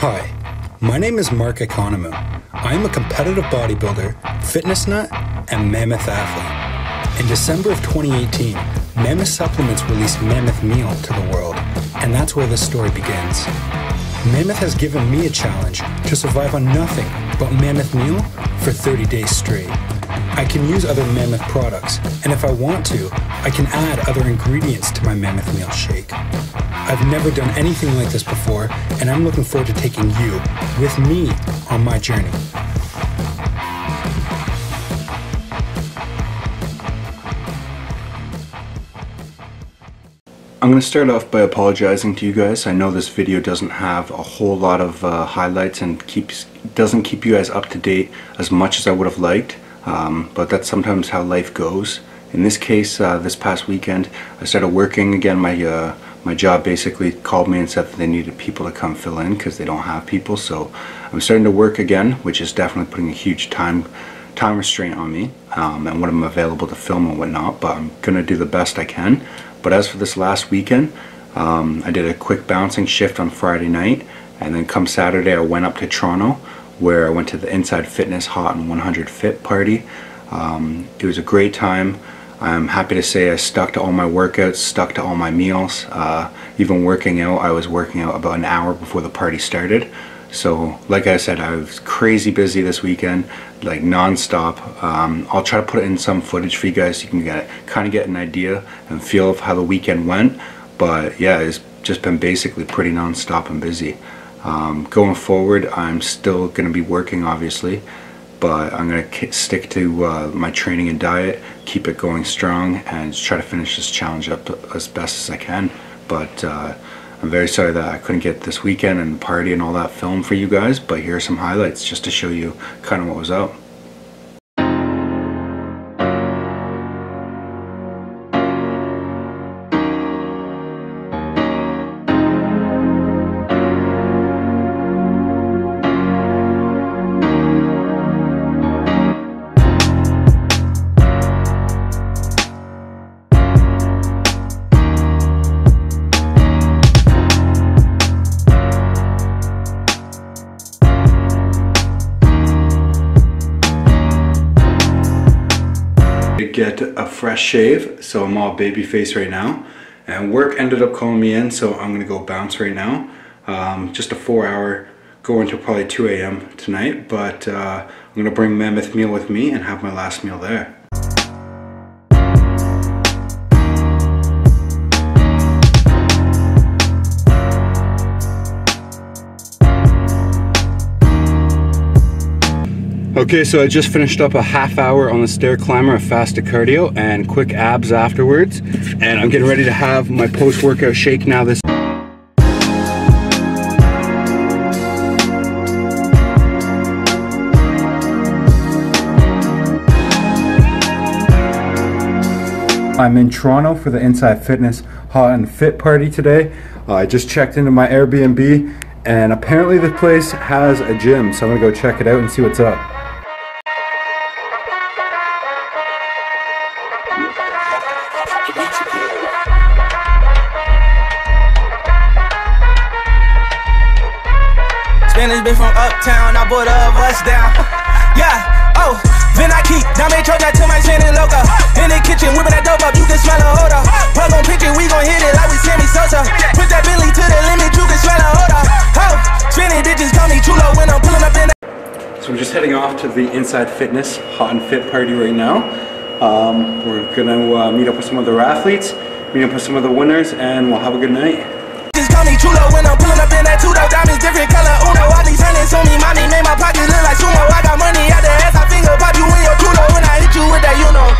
Hi, my name is Mark Ikonomu. I am a competitive bodybuilder, fitness nut, and mammoth athlete. In December of 2018, Mammoth Supplements released Mammoth Meal to the world, and that's where this story begins. Mammoth has given me a challenge to survive on nothing but Mammoth Meal for 30 days straight. I can use other Mammoth products, and if I want to, I can add other ingredients to my Mammoth Meal shake. I've never done anything like this before, and I'm looking forward to taking you with me on my journey. I'm going to start off by apologizing to you guys. I know this video doesn't have a whole lot of uh, highlights and keeps doesn't keep you guys up to date as much as I would have liked, um, but that's sometimes how life goes. In this case, uh, this past weekend, I started working again. My uh, my job basically called me and said that they needed people to come fill in because they don't have people. So I'm starting to work again, which is definitely putting a huge time time restraint on me um, and when I'm available to film and whatnot. But I'm gonna do the best I can. But as for this last weekend, um, I did a quick bouncing shift on Friday night, and then come Saturday I went up to Toronto, where I went to the Inside Fitness Hot and 100 Fit party. Um, it was a great time. I'm happy to say I stuck to all my workouts, stuck to all my meals. Uh, even working out, I was working out about an hour before the party started. So, like I said, I was crazy busy this weekend, like non-stop. Um, I'll try to put in some footage for you guys so you can get kind of get an idea and feel of how the weekend went. But yeah, it's just been basically pretty non-stop and busy. Um, going forward, I'm still going to be working, obviously, but I'm going to stick to uh, my training and diet, keep it going strong, and try to finish this challenge up as best as I can. But uh, I'm very sorry that I couldn't get this weekend and party and all that film for you guys, but here are some highlights just to show you kind of what was out. Get a fresh shave, so I'm all baby face right now. And work ended up calling me in, so I'm gonna go bounce right now. Um, just a four hour, go until probably 2 a.m. tonight, but uh, I'm gonna bring Mammoth Meal with me and have my last meal there. Okay, so I just finished up a half hour on the stair climber of fasted cardio and quick abs afterwards. And I'm getting ready to have my post-workout shake now this I'm in Toronto for the Inside Fitness Hot and Fit party today. Uh, I just checked into my Airbnb and apparently this place has a gym, so I'm gonna go check it out and see what's up. Spanish bitch from uptown, I bought a bus down. yeah, oh. Then I keep Dame Troja to my Loca. In the kitchen, whipping that dope up, you can smell a. Plug on it, we gon' hit it like we Sammy Sosa. Put that Billy to the limit, you can smell a. Oh, spinning bitches call me chulo when I'm pulling up in that. So we're just heading off to the Inside Fitness Hot and Fit party right now. Um, we're gonna uh, meet up with some other athletes, meet up with some of the winners, and we'll have a good night chulo when I'm pulling up in that two diamonds, different color. Uno, all these hundreds on me, mommy made my look like sumo. I got money out the ass, I finger pop you in your chulo when I hit you with that, you know.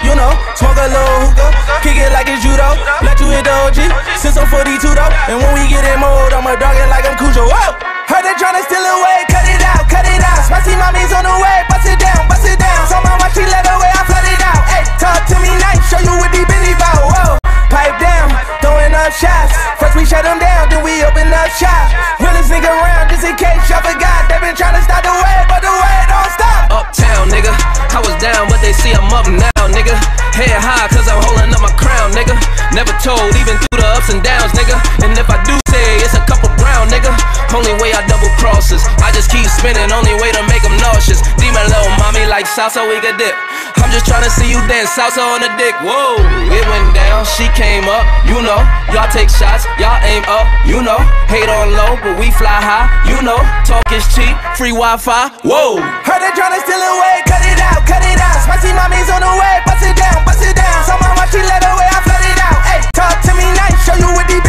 You know, smoke a little hookah, kick it like it's judo. Let you hit the OG, since I'm 42 though. And when we they see I'm up now, nigga. Head high, cause I'm holding up my crown, nigga. Never told, even through the ups and downs, nigga. And if I do say it's a couple brown nigga. Only way I double crosses. I just keep spinning, only way to make them nauseous. Demon little mommy like salsa, we could dip. I'm just trying to see you dance salsa on the dick. Whoa, it went down, she came up, you know. Y'all take shots, y'all aim up, you know. Hate on low, but we fly high, you know. Talk is cheap, free Wi Fi, whoa. Heard they tryna steal away, cut it out, cut it out. Spicy mommy's on the way, bust it down, bust it down. So my watch she let away, I flood it out. Hey, talk to me nice, show you what these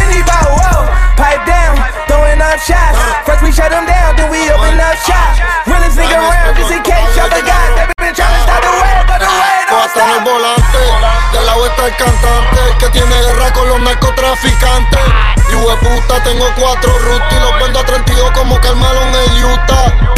el cantante que tiene guerra con los narcotraficantes. Y puta, tengo cuatro los vendo a 32 como en el Utah.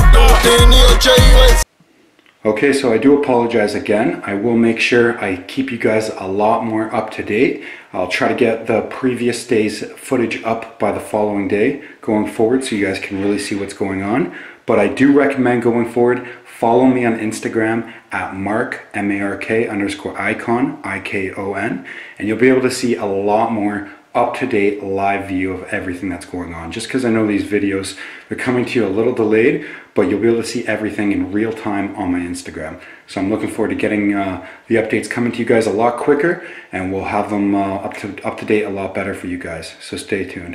Okay, so I do apologize again. I will make sure I keep you guys a lot more up to date. I'll try to get the previous day's footage up by the following day going forward so you guys can really see what's going on. But I do recommend going forward, follow me on Instagram at mark, M-A-R-K underscore icon, I-K-O-N, and you'll be able to see a lot more up-to-date live view of everything that's going on. Just because I know these videos, they're coming to you a little delayed, but you'll be able to see everything in real time on my Instagram. So I'm looking forward to getting uh, the updates coming to you guys a lot quicker, and we'll have them uh, up to up to date a lot better for you guys. So stay tuned.